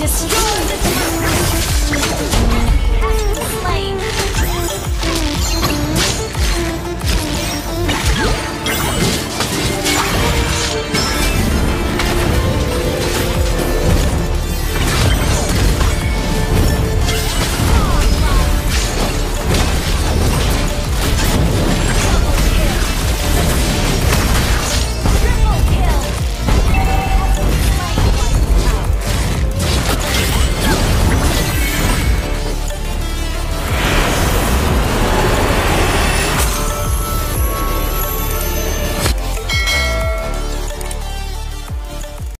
destroy